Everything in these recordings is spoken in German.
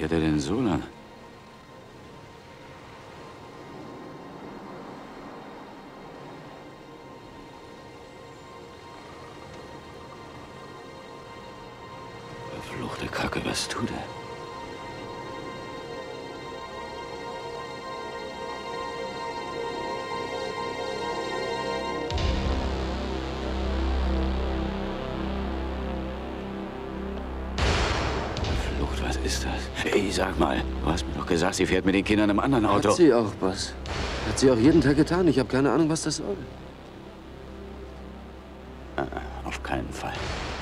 fährt er denn so lang? Verfluchte Kacke, was tut er? Ist das? Ey, sag mal, du hast mir doch gesagt, sie fährt mit den Kindern im anderen Auto. Hat sie auch, Boss. Hat sie auch jeden Tag getan. Ich habe keine Ahnung, was das soll. Ah, Auf keinen Fall.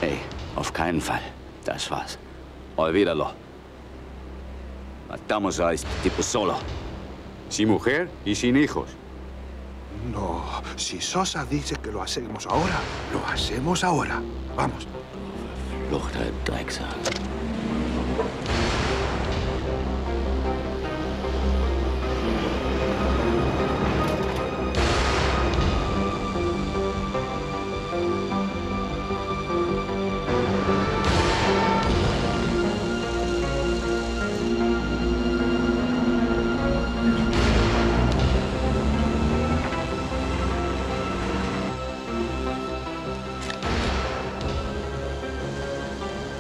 Ey, auf keinen Fall. Das war's. Olvídalo. Matamos a este tipo solo. Sin mujer y sin hijos. No, si Sosa dice que lo hacemos ahora, lo hacemos ahora. Vamos. Verfluchter Drecksack.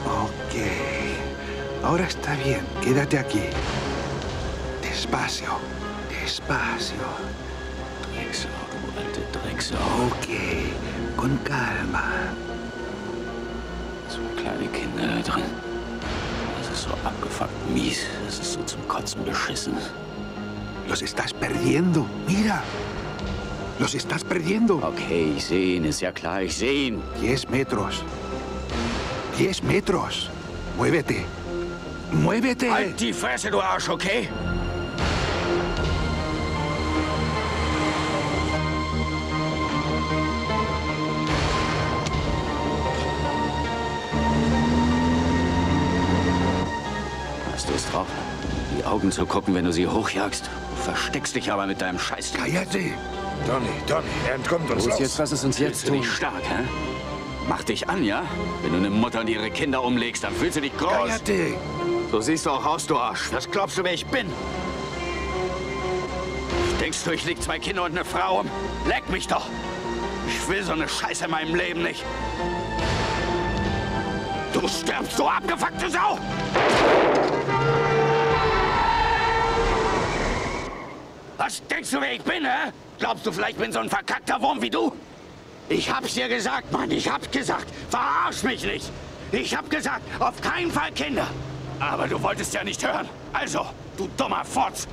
Ok. Ahora está bien. Quédate aquí. Despacio. Despacio. Du alte Drecksau. Ok. Con calma. So kleine Kinder da drin. Das ist so abgefuckt mies. Das ist so zum Kotzen beschissen. Los estás perdiendo. Mira. Los estás perdiendo. Okay, ich sehe ihn. Ist ja klar, ich sehe ihn. Diez metros. Diez metros. Muévete. Muévete. Halt die Fresse, du Arsch, okay? Hast du es drauf? Die Augen zu gucken, wenn du sie hochjagst. Du versteckst dich aber mit deinem Scheiß. Cállate. Donny, Donny, er entkommt uns. Los, jetzt lass es uns jetzt du tun. dich stark, hä? Mach dich an, ja? Wenn du eine Mutter und ihre Kinder umlegst, dann fühlst du dich groß. Cállate. So siehst du auch aus, du Arsch. Was glaubst du, wer ich bin? Denkst du, ich leg zwei Kinder und eine Frau um? Leck mich doch! Ich will so eine Scheiße in meinem Leben nicht. Du stirbst, du abgefuckte Sau! Was denkst du, wer ich bin, hä? Glaubst du, vielleicht bin so ein verkackter Wurm wie du? Ich hab's dir gesagt, Mann, ich hab's gesagt. Verarsch mich nicht. Ich hab gesagt, auf keinen Fall Kinder. Aber du wolltest ja nicht hören. Also, du dummer Fotz,